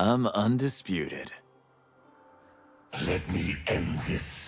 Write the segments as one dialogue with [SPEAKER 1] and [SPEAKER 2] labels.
[SPEAKER 1] I'm undisputed.
[SPEAKER 2] Let me end this.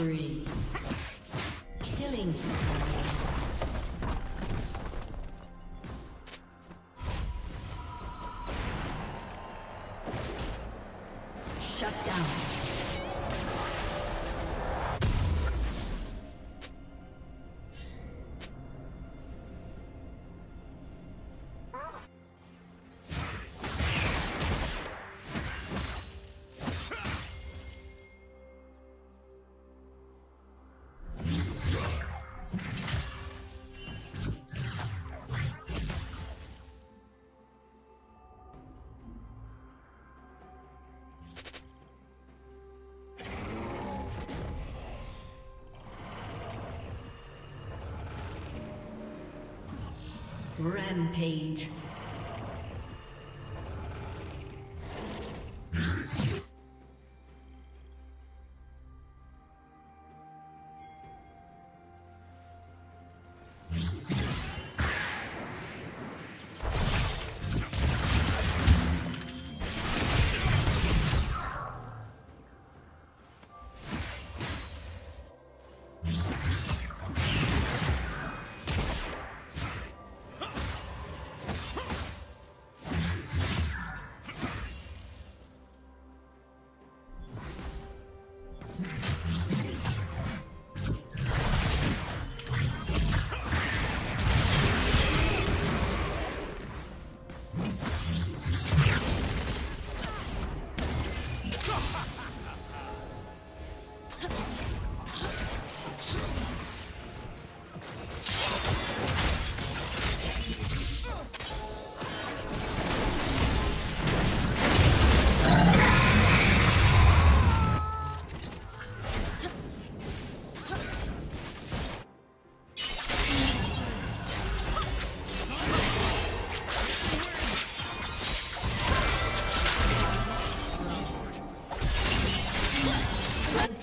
[SPEAKER 3] Spree. Killing spree. Shut down. Rampage.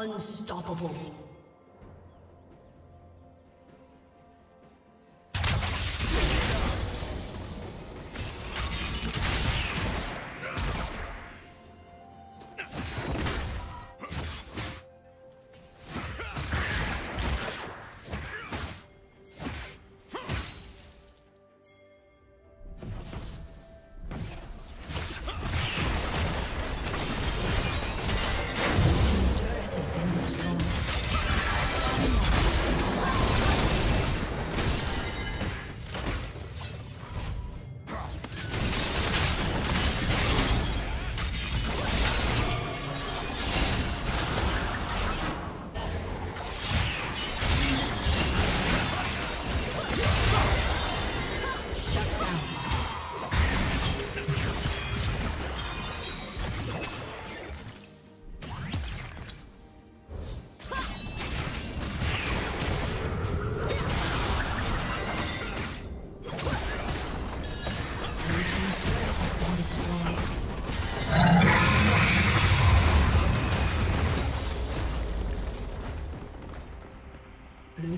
[SPEAKER 3] Unstoppable.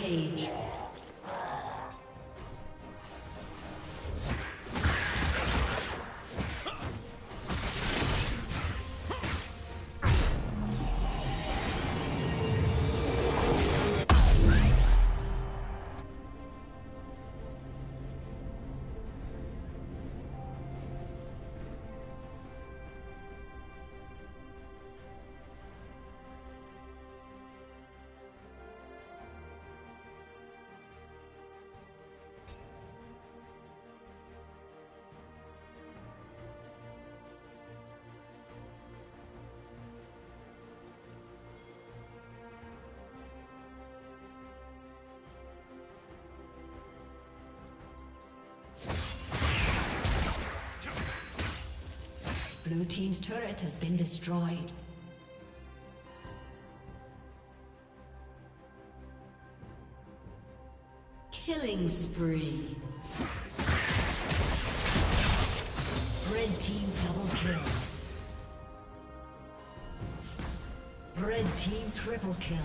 [SPEAKER 3] Rampage. Blue Team's turret has been destroyed. Killing spree. Red Team double kill. Red Team triple kill.